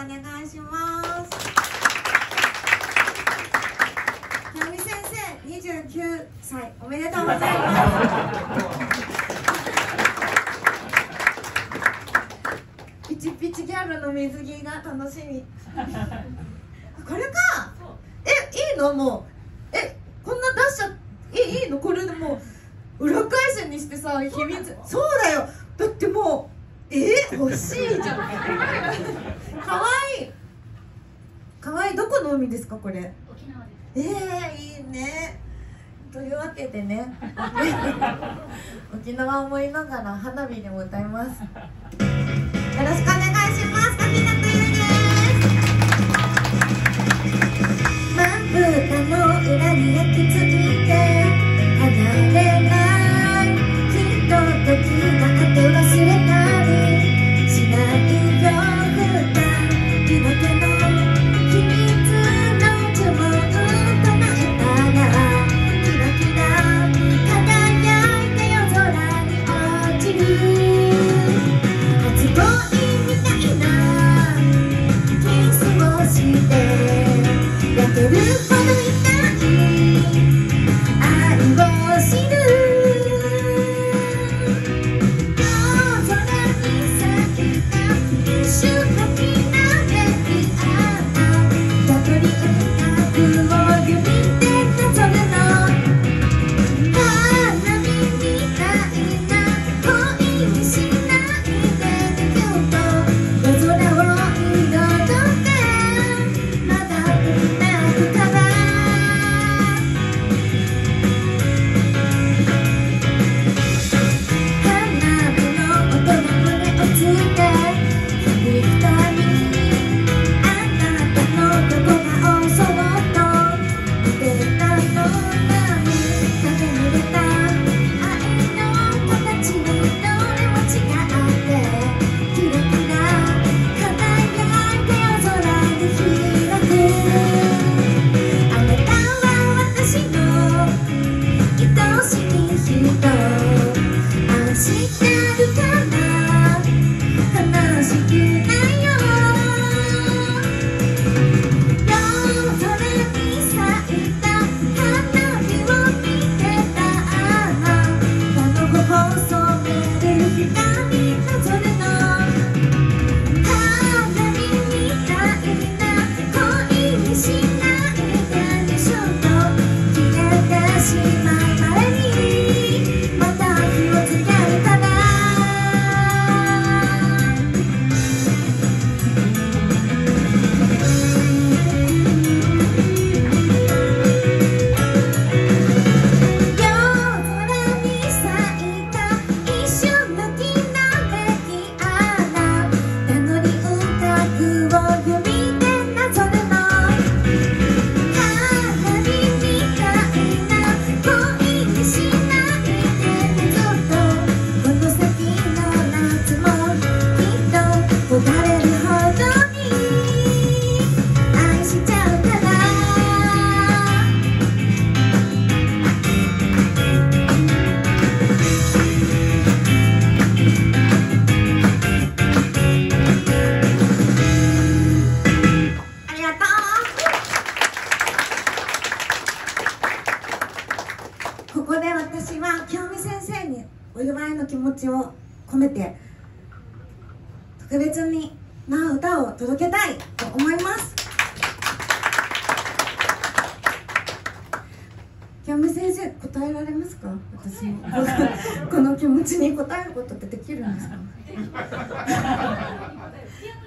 お願いします。直ミ先生二十九歳おめでとうございます。ピチピチギャルの水着が楽しみ。これか。えいいの？もう。かわいい。どこの海ですかこれ？ええー、いいね。というわけでね。沖縄思いながら花火でも歌います。よろしくお願いします。滝中優です。まぶたの裏に焼き付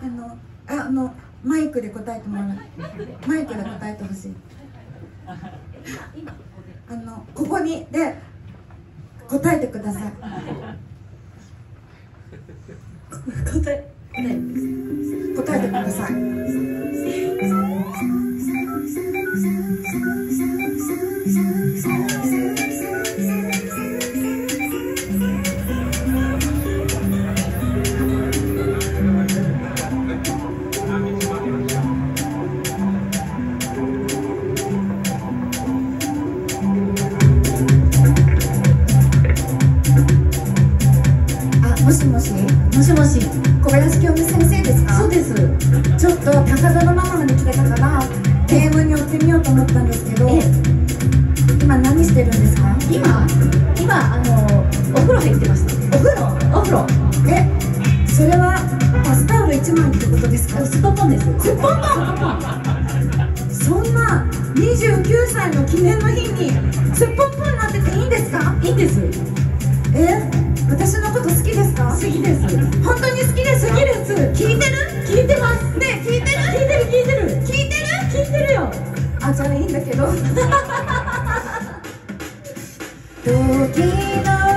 あのあのマイクで答えてもらう。マイクで答えてほしい。あのここにで答えてください。答え答えてください。私のこと好きですか？好きです。本当に好きです好きです。聞いてる？聞いてます。ね聞いてる？聞いてる聞いてる。聞いてる？聞いてるよ。あじゃあいいんだけど。時の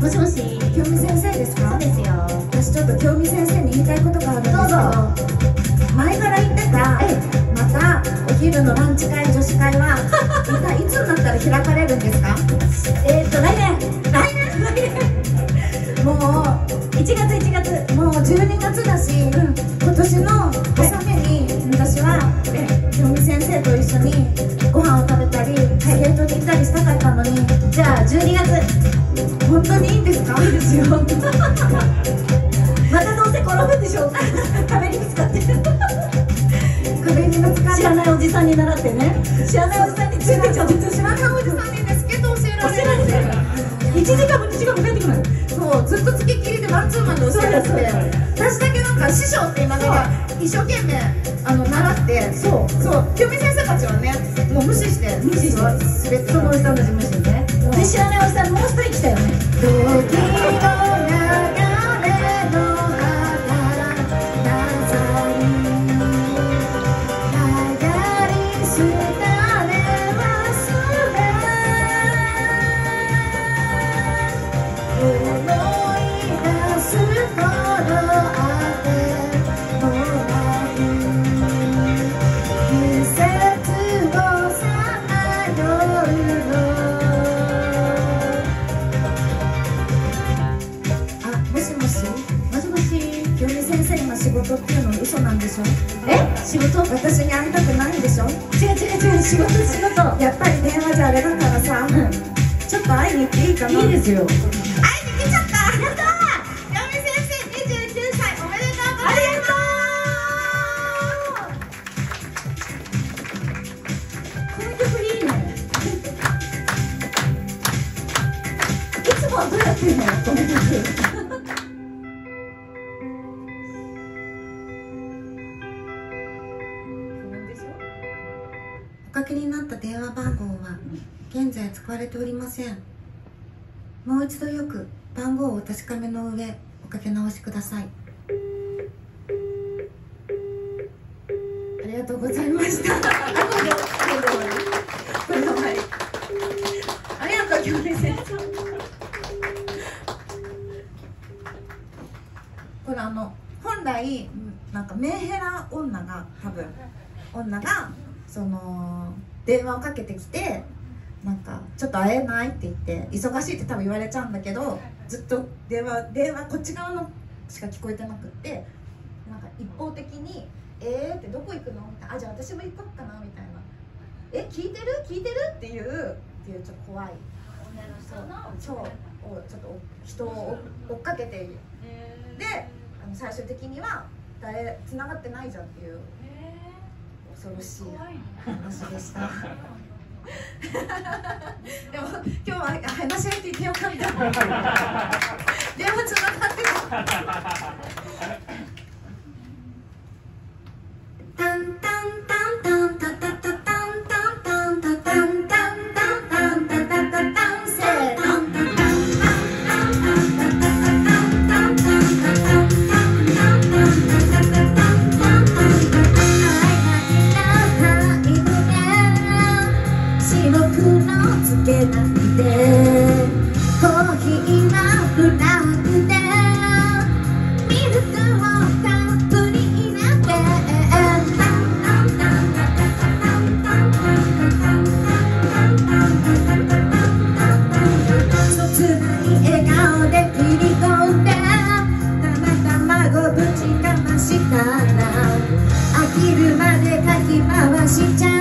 もしもし、先生ですか？ですよ。私ちょっと先生に言いたいことがある前から言ってたまたお昼のランチ会女子会は？またいつになったら開かれるんですか？えっと来年。来年。もう1月1月。もう12月だし、12月。本当にいいんですか？いいですよ。またどうせ転ぶんでしょう。壁にぶつかってにぶつか知らないおじさんに習ってね。知らないおじさんに。ついてちゃ知らないおじさんに教えられる1時間も2時間も帰ってこない。そうずっとつきっきりでマンツーマンで教えられて。私だけなんか師匠って今だか一生懸命あの習って。そう。そう清美先生たちはねもう無視して無視して。滑ってそのおじさんたち無視知らないおじさんもう一人来ていいですよ。はいできちゃった。やったー先生29歳おめでとうございます。この曲いいね。いつもはどうやってのこの曲おかけになった電話番号は現在使われておりません。もう一度よく番号をお確かめの上おかけ直しください。ありがとうございました。ありがとう京平先生。これあの本来なんかメンヘラ女が多分女がその電話をかけてきてなんかちょっと会えないって言って忙しいって多分言われちゃうんだけどずっと電話電話こっち側のしか聞こえてなくってなんか一方的に「えー?」って「どこ行くの?」みたいな「あじゃあ私も行こっかな」みたいな「え聞いてる？聞いてる?」っていうっていうちょっと怖いそうをちょっと人を追っかけているであの最終的には誰繋がってないじゃんっていう恐ろしい話でした。でも今日は話し相手いてよかった電話つながって。た 진짜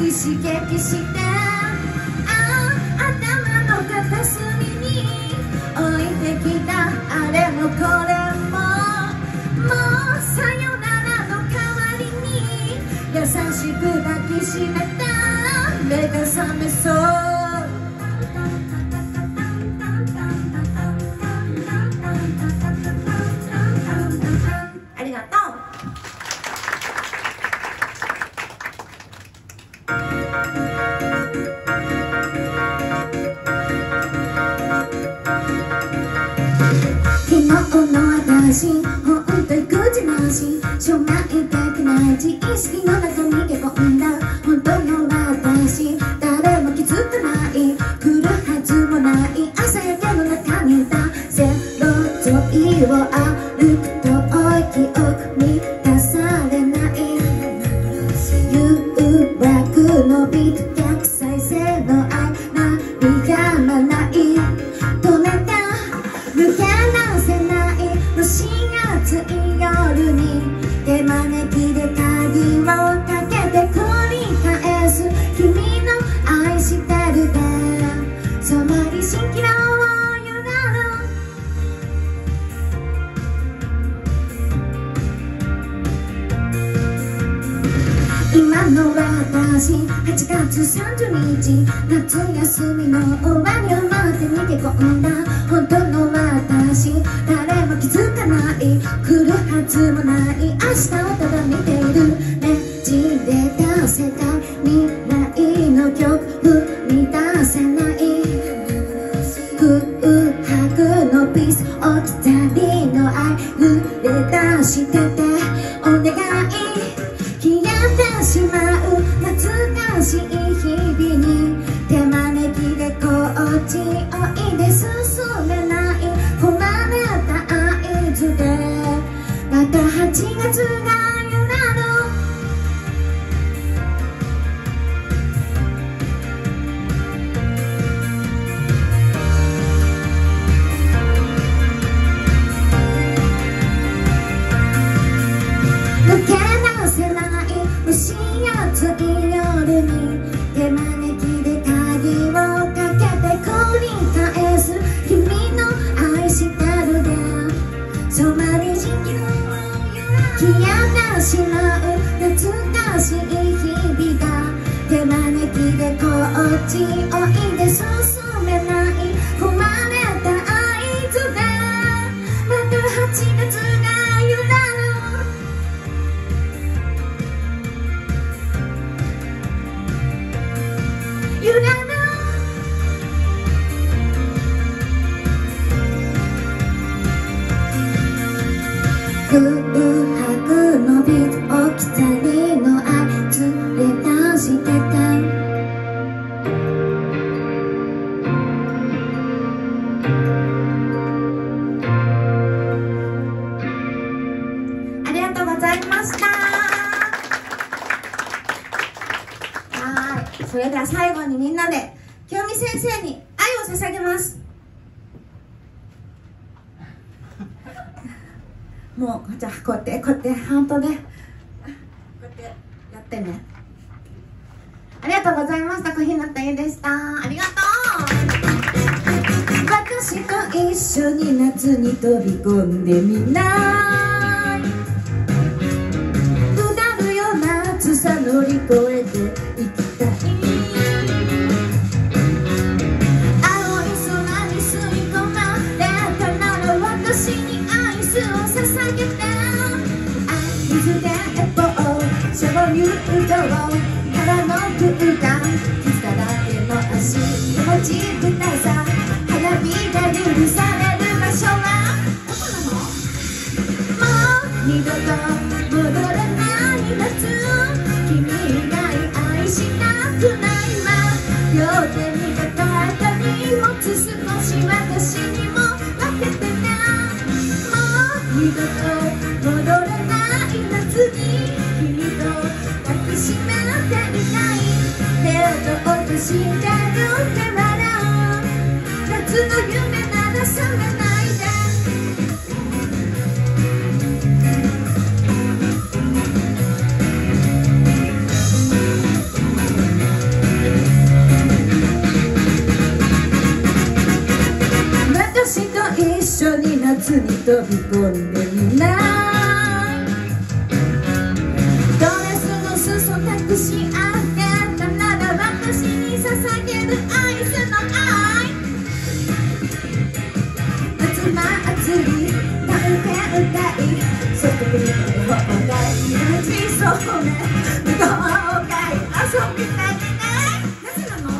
意識した。あ頭の片隅に置いてきた。あれもこれも。もうさよならの代わりに。優しく抱きしめて。心ほっといく自慢心しょまいたくない自意識の中にけ込んだ30日夏休みの終わりを待って見てこんな Yürü. もうじゃあこうやってこうやってハートで。こうやってやってね。ありがとうございました。小日向ゆでした。ありがとう。私と一緒に夏に飛び込んでみない。うだるような暑さ乗り越えアイスでエポを鍾乳洞からの空間傷だらけの足気持ちくださ花火が許される場所はどこなのもう二度と戻らない夏君以外愛したくないわ両手に抱えた荷物少し私にも分けてねもう二度と戻らない夏に君と抱きしめていたい手を落としてるって笑う夏の夢なら覚めないで私と一緒に夏に飛び込んでみないそしてビール放題街そうね向こうかい遊びたいなぜなのも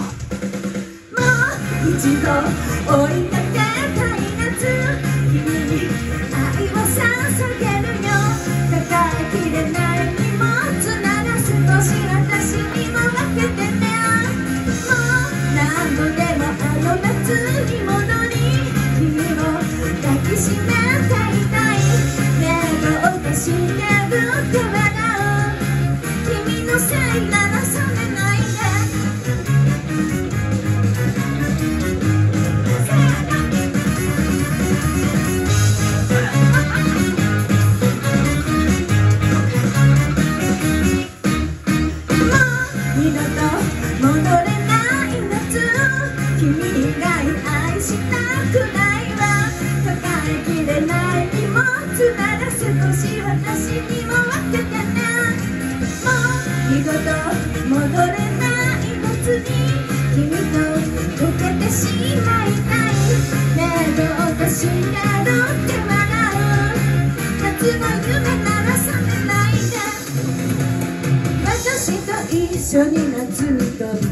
う一度追いかけたい夏君に愛を捧げるよ抱えきれない荷物なら少し私にも分けてねもう何度でもあの夏に戻う君の私と一緒に夏に飛び